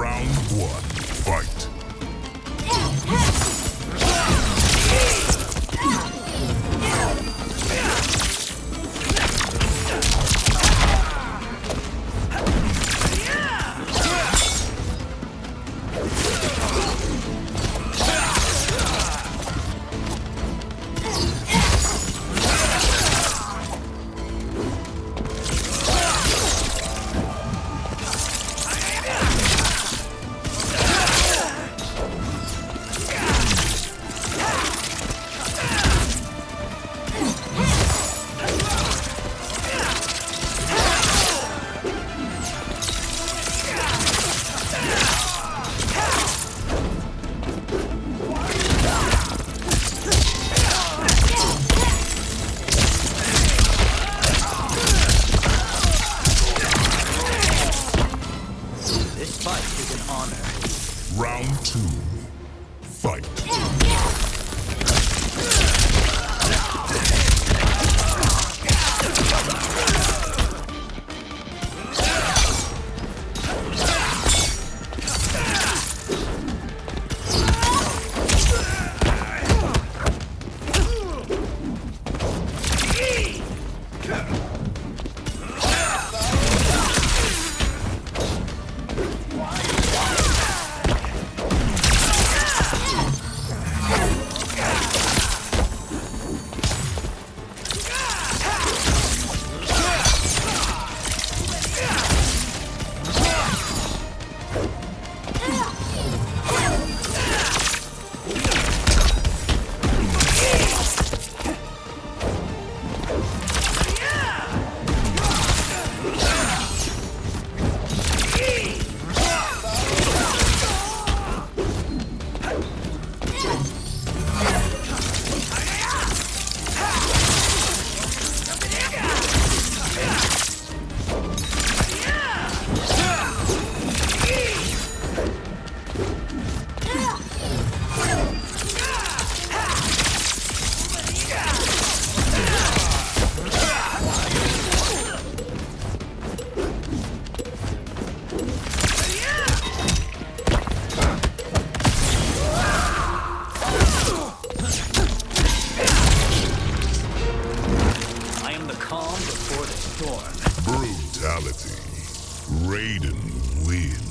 Round one, fight. Fight is an honor. Round two, fight. Storm. Brutality. Raiden wins.